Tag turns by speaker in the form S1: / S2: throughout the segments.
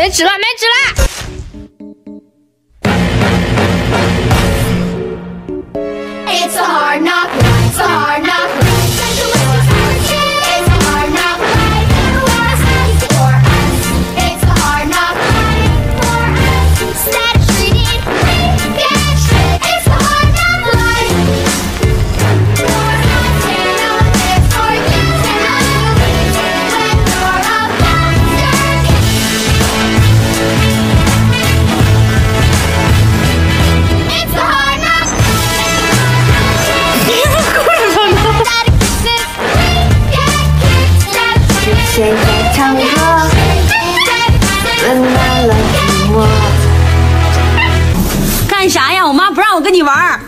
S1: 没纸了，没纸了。It's a hard knock
S2: 跟你玩儿。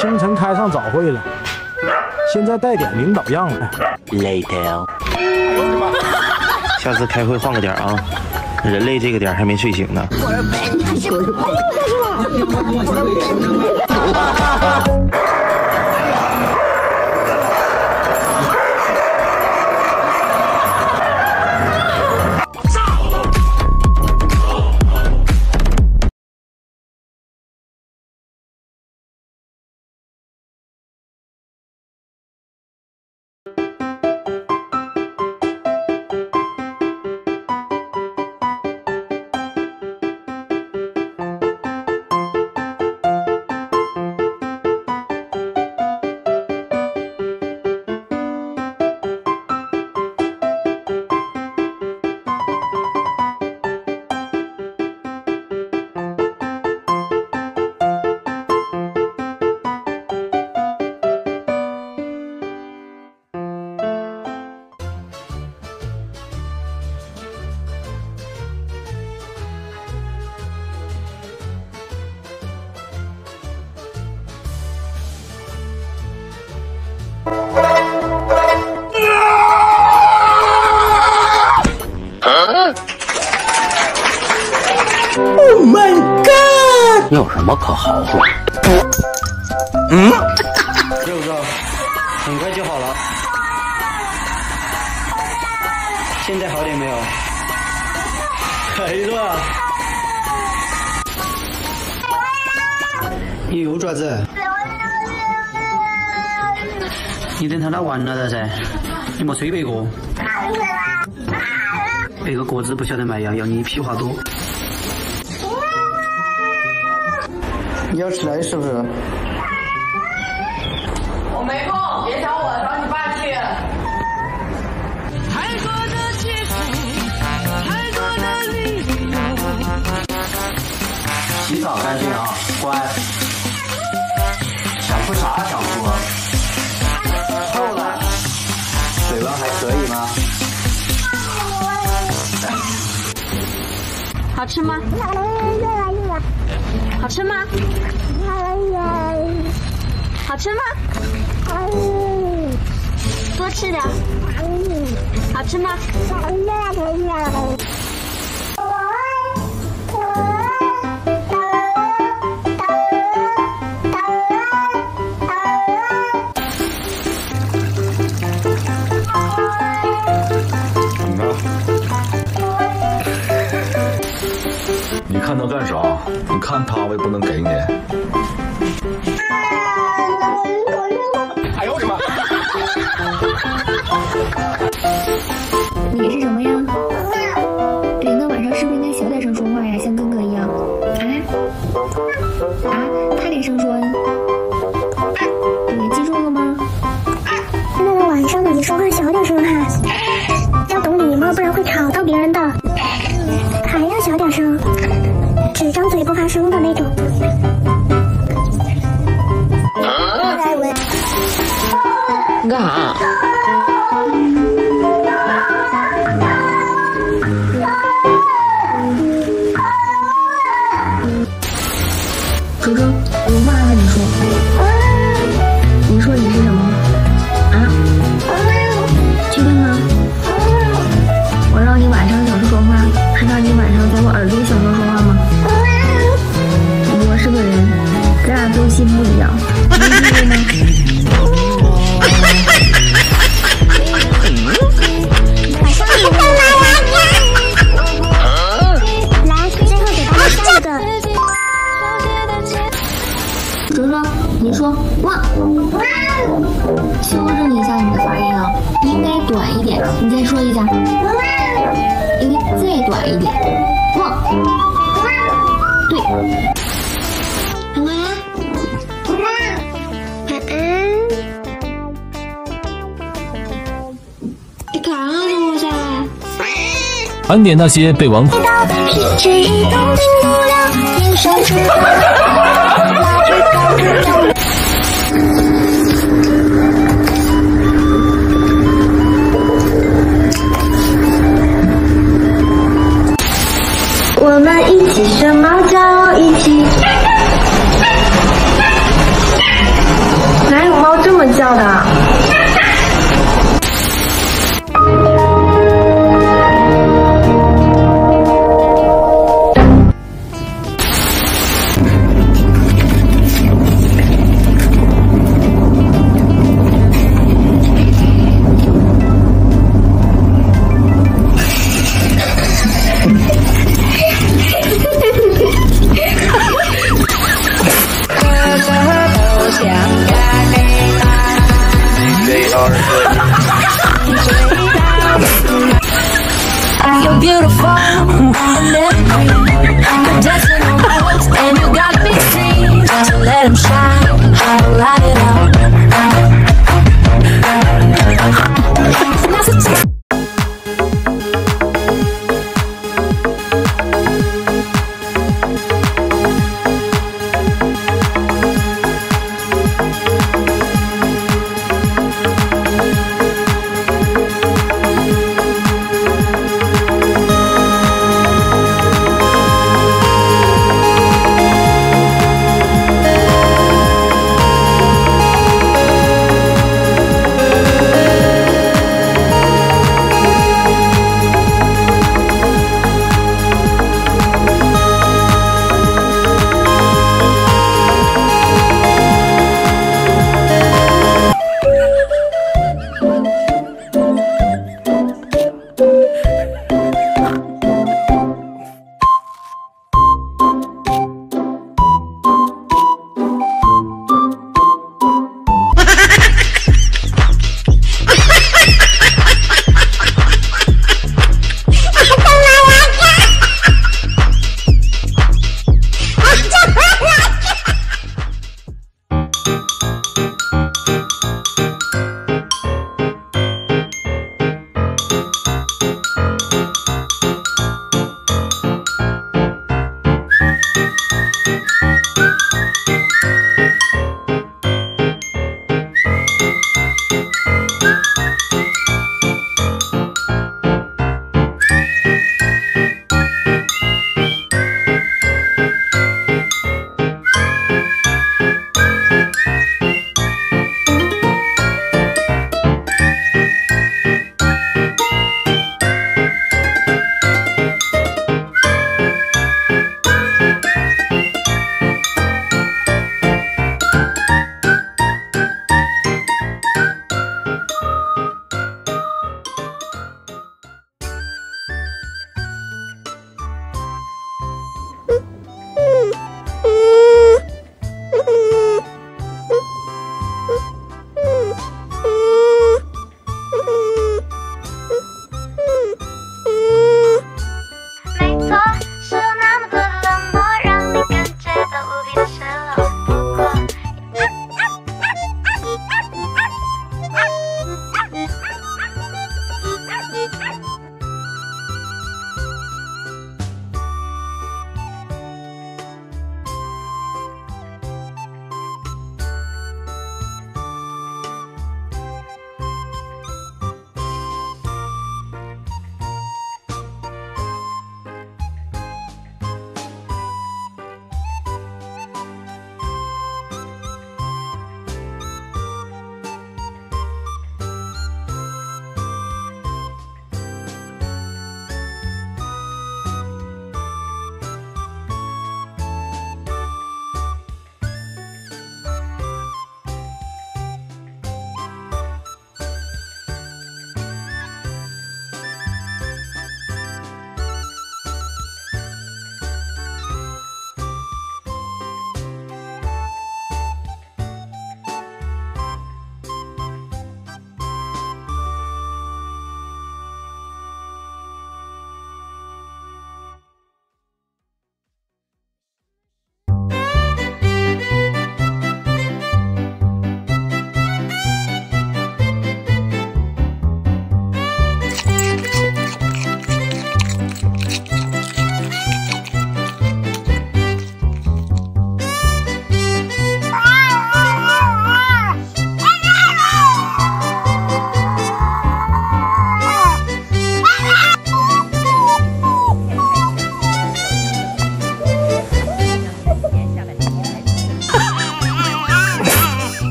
S3: 清晨开上早会了，现在带点领导样了。
S4: Later。下次开会换个点啊，人类这个点还没睡醒呢。有什么可豪说？嗯，六哥，很快就好了。现在好点没有？还热。你又爪子？你等他拉完了的噻，你莫催别个。别个果子不晓得卖药，要你屁话多。你要吃奶是不是？
S5: 我没空，别找我，找你爸去。太多的借口，太多的理由。
S4: 洗澡干净啊，乖。
S2: 好吃吗？好吃吗？好吃吗？多吃点。好吃吗？
S6: 看他干啥？你看他，我也不能给你。啊！
S4: 哎呦我的妈！
S7: 你是什么呀？对，那晚上是不是应该小点声说话呀？像哥哥一样。啊？啊？他给声说。
S8: 干啥？
S7: 哥哥，我骂了你说，你说你是什么？啊？确定吗？我让你晚上小声说话，是让你晚上在我耳朵里小声说话吗？我是个人，咱俩作息不一样。
S9: 盘点那些被玩火。
S10: 一不了，